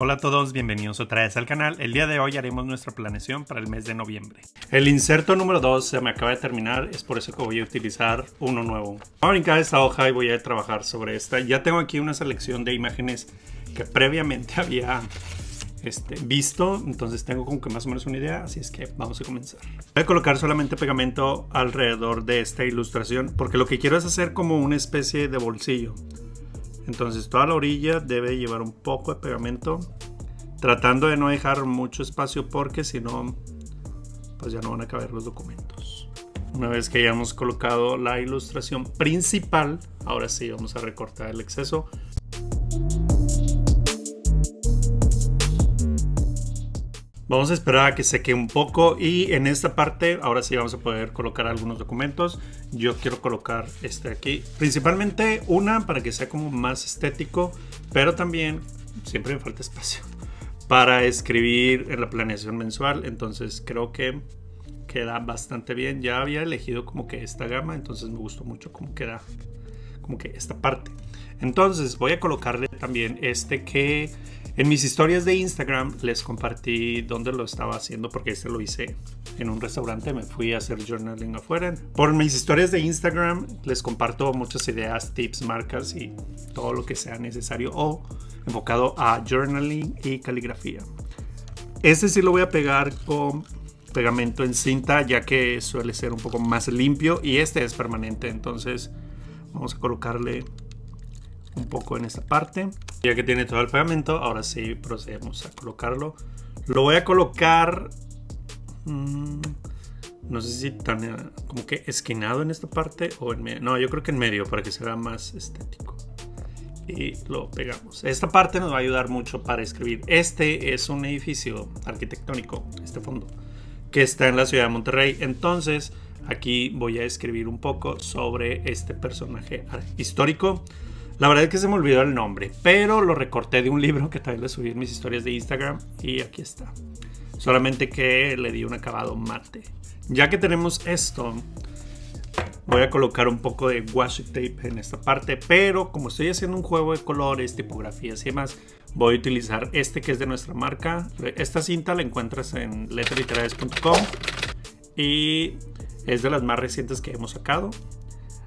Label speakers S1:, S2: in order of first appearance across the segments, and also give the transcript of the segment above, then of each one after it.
S1: Hola a todos, bienvenidos otra vez al canal. El día de hoy haremos nuestra planeación para el mes de noviembre. El inserto número 2 se me acaba de terminar, es por eso que voy a utilizar uno nuevo. Voy a brincar esta hoja y voy a trabajar sobre esta. Ya tengo aquí una selección de imágenes que previamente había este, visto, entonces tengo como que más o menos una idea, así es que vamos a comenzar. Voy a colocar solamente pegamento alrededor de esta ilustración porque lo que quiero es hacer como una especie de bolsillo. Entonces toda la orilla debe llevar un poco de pegamento, tratando de no dejar mucho espacio porque si no, pues ya no van a caber los documentos. Una vez que hayamos colocado la ilustración principal, ahora sí vamos a recortar el exceso. Vamos a esperar a que seque un poco y en esta parte ahora sí vamos a poder colocar algunos documentos. Yo quiero colocar este aquí. Principalmente una para que sea como más estético, pero también siempre me falta espacio para escribir en la planeación mensual. Entonces creo que queda bastante bien. Ya había elegido como que esta gama, entonces me gustó mucho cómo queda como que esta parte. Entonces voy a colocarle también este que en mis historias de Instagram les compartí dónde lo estaba haciendo porque este lo hice en un restaurante, me fui a hacer journaling afuera. Por mis historias de Instagram les comparto muchas ideas, tips, marcas y todo lo que sea necesario o enfocado a journaling y caligrafía. Este sí lo voy a pegar con pegamento en cinta ya que suele ser un poco más limpio y este es permanente entonces vamos a colocarle un poco en esta parte. Ya que tiene todo el pegamento, ahora sí procedemos a colocarlo. Lo voy a colocar... Mm, no sé si tan eh, como que esquinado en esta parte o en medio. No, yo creo que en medio para que se vea más estético. Y lo pegamos. Esta parte nos va a ayudar mucho para escribir. Este es un edificio arquitectónico, este fondo, que está en la ciudad de Monterrey. Entonces, aquí voy a escribir un poco sobre este personaje histórico. La verdad es que se me olvidó el nombre, pero lo recorté de un libro que también le subí en mis historias de Instagram y aquí está. Solamente que le di un acabado mate. Ya que tenemos esto, voy a colocar un poco de washi tape en esta parte, pero como estoy haciendo un juego de colores, tipografías y demás, voy a utilizar este que es de nuestra marca. Esta cinta la encuentras en letterliterales.com y es de las más recientes que hemos sacado.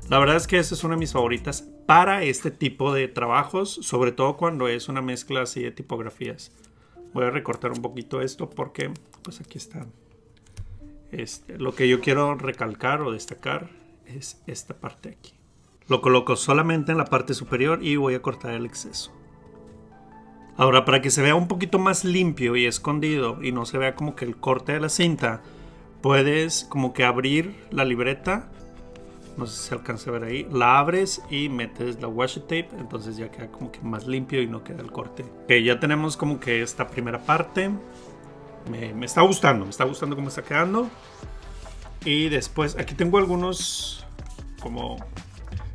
S1: La verdad es que esta es una de mis favoritas para este tipo de trabajos, sobre todo cuando es una mezcla así de tipografías. Voy a recortar un poquito esto porque pues aquí está. Este, lo que yo quiero recalcar o destacar es esta parte aquí. Lo coloco solamente en la parte superior y voy a cortar el exceso. Ahora para que se vea un poquito más limpio y escondido y no se vea como que el corte de la cinta, puedes como que abrir la libreta no sé si se alcanza a ver ahí, la abres y metes la washi tape, entonces ya queda como que más limpio y no queda el corte. Ok, ya tenemos como que esta primera parte, me, está gustando, me está gustando cómo está quedando. Y después, aquí tengo algunos como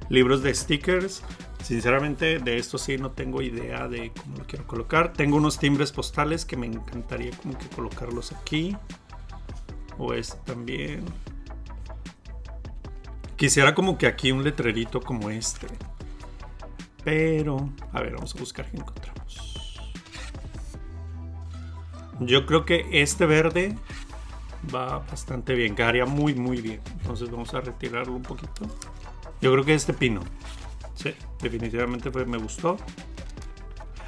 S1: libros de stickers. Sinceramente, de esto sí no tengo idea de cómo lo quiero colocar. Tengo unos timbres postales que me encantaría como que colocarlos aquí. O este también. Quisiera como que aquí un letrerito como este. Pero, a ver, vamos a buscar qué encontramos. Yo creo que este verde va bastante bien, quedaría muy muy bien. Entonces vamos a retirarlo un poquito. Yo creo que este pino. Sí, definitivamente me gustó.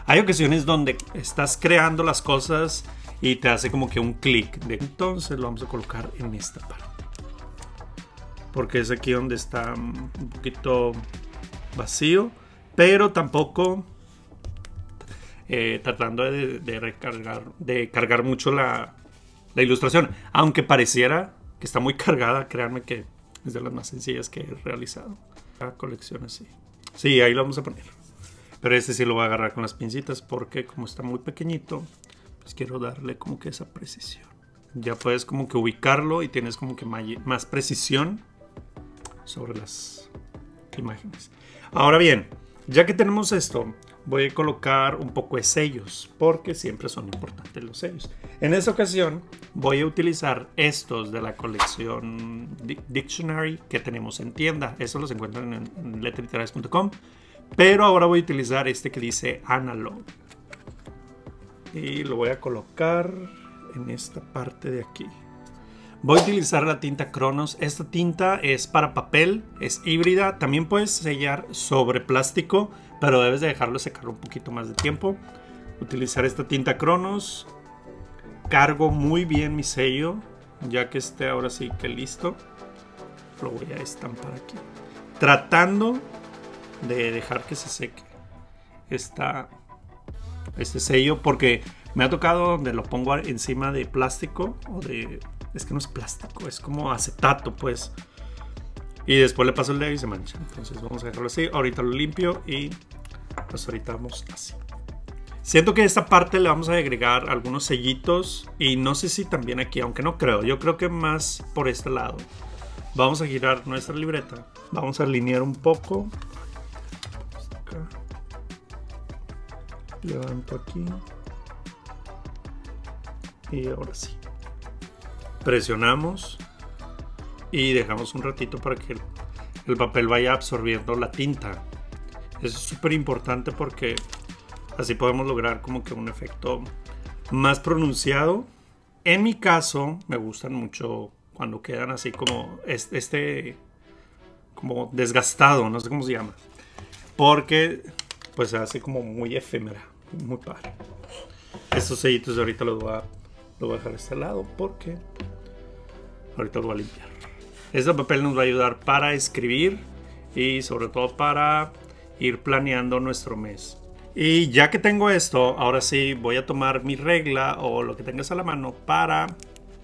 S1: Hay ocasiones donde estás creando las cosas y te hace como que un clic. Entonces lo vamos a colocar en esta parte porque es aquí donde está un poquito vacío, pero tampoco eh, tratando de, recargar, de cargar mucho la, la, ilustración, aunque pareciera que está muy cargada, créanme que es de las más sencillas que he realizado. La colección así. Sí, ahí lo vamos a poner. Pero este sí lo voy a agarrar con las pincitas porque como está muy pequeñito, pues quiero darle como que esa precisión. Ya puedes como que ubicarlo y tienes como que más precisión sobre las imágenes. Ahora bien, ya que tenemos esto, voy a colocar un poco de sellos, porque siempre son importantes los sellos. En esta ocasión voy a utilizar estos de la colección Dictionary que tenemos en tienda. Estos los encuentran en, en pero ahora voy a utilizar este que dice Analog. y lo voy a colocar en esta parte de aquí. Voy a utilizar la tinta Cronos. Esta tinta es para papel, es híbrida. También puedes sellar sobre plástico, pero debes de dejarlo secar un poquito más de tiempo. Utilizar esta tinta Cronos. Cargo muy bien mi sello, ya que esté ahora sí que listo. Lo voy a estampar aquí. Tratando de dejar que se seque este sello, porque me ha tocado donde lo pongo encima de plástico o de... Es que no es plástico, es como acetato, pues. Y después le paso el dedo y se mancha. Entonces vamos a dejarlo así. Ahorita lo limpio y pues ahorita vamos así. Siento que esta parte le vamos a agregar algunos sellitos y no sé si también aquí, aunque no creo. Yo creo que más por este lado. Vamos a girar nuestra libreta. Vamos a alinear un poco. Levanto aquí y ahora sí. Presionamos y dejamos un ratito para que el, papel vaya absorbiendo la tinta. es súper importante porque así podemos lograr como que un efecto más pronunciado. En mi caso me gustan mucho cuando quedan así como este como desgastado, no sé cómo se llama. Porque pues se hace como muy efímera, muy padre. Estos sellitos ahorita los voy a lo voy a dejar a este lado porque ahorita lo voy a limpiar. Este papel nos va a ayudar para escribir y sobre todo para ir planeando nuestro mes. Y ya que tengo esto, ahora sí voy a tomar mi regla o lo que tengas a la mano para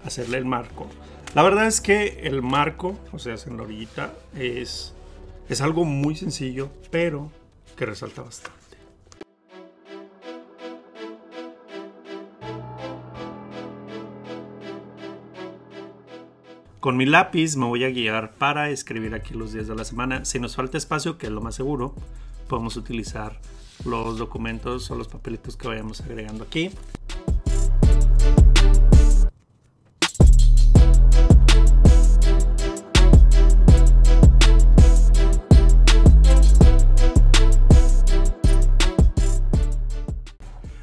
S1: hacerle el marco. La verdad es que el marco, o sea, en la orillita, es, es algo muy sencillo, pero que resalta bastante. Con mi lápiz me voy a guiar para escribir aquí los días de la semana. Si nos falta espacio, que es lo más seguro, podemos utilizar los documentos o los papelitos que vayamos agregando aquí.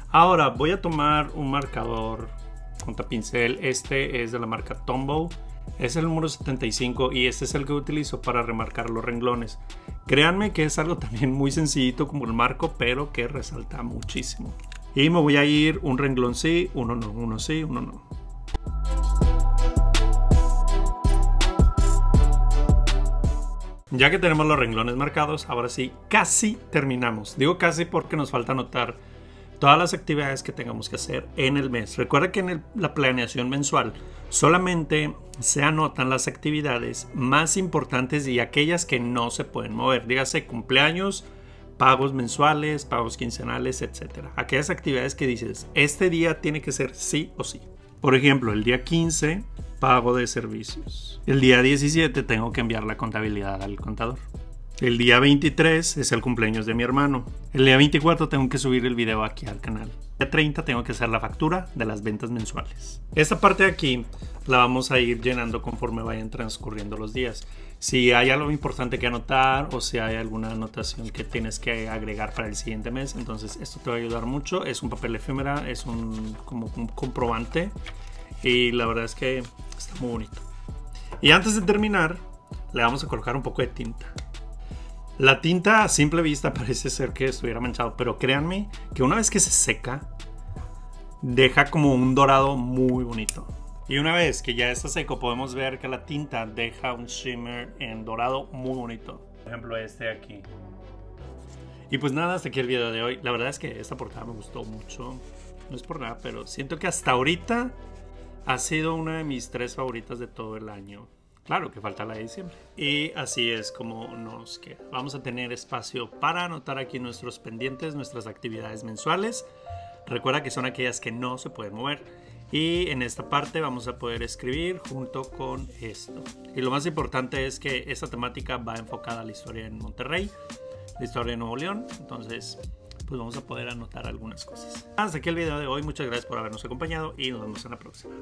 S1: Ahora voy a tomar un marcador con pincel. Este es de la marca Tombow es el número 75 y este es el que utilizo para remarcar los renglones. Créanme que es algo también muy sencillito como el marco, pero que resalta muchísimo. Y me voy a ir un renglón sí, uno no, uno sí, uno no. Ya que tenemos los renglones marcados, ahora sí, casi terminamos. Digo casi porque nos falta anotar todas las actividades que tengamos que hacer en el mes. Recuerda que en la planeación mensual solamente se anotan las actividades más importantes y aquellas que no se pueden mover. Dígase cumpleaños, pagos mensuales, pagos quincenales, etc. Aquellas actividades que dices, este día tiene que ser sí o sí. Por ejemplo, el día 15, pago de servicios. El día 17 tengo que enviar la contabilidad al contador. El día 23 es el cumpleaños de mi hermano. El día 24 tengo que subir el video aquí al canal. El día 30 tengo que hacer la factura de las ventas mensuales. Esta parte de aquí la vamos a ir llenando conforme vayan transcurriendo los días. Si hay algo importante que anotar o si hay alguna anotación que tienes que agregar para el siguiente mes, entonces esto te va a ayudar mucho. Es un papel efímera, es un, como un comprobante y la verdad es que está muy bonito. Y antes de terminar, le vamos a colocar un poco de tinta. La tinta a simple vista parece ser que estuviera manchado, pero créanme que una vez que se seca, deja como un dorado muy bonito. Y una vez que ya está seco, podemos ver que la tinta deja un shimmer en dorado muy bonito. Por ejemplo, este aquí. Y pues nada, hasta aquí el video de hoy. La verdad es que esta portada me gustó mucho. No es por nada, pero siento que hasta ahorita ha sido una de mis tres favoritas de todo el año. Claro que falta la de diciembre. Y así es como nos queda. Vamos a tener espacio para anotar aquí nuestros pendientes, nuestras actividades mensuales. Recuerda que son aquellas que no se pueden mover. Y en esta parte vamos a poder escribir junto con esto. Y lo más importante es que esta temática va enfocada a la historia en Monterrey, la historia de Nuevo León. Entonces, pues vamos a poder anotar algunas cosas. Hasta aquí el video de hoy. Muchas gracias por habernos acompañado y nos vemos en la próxima.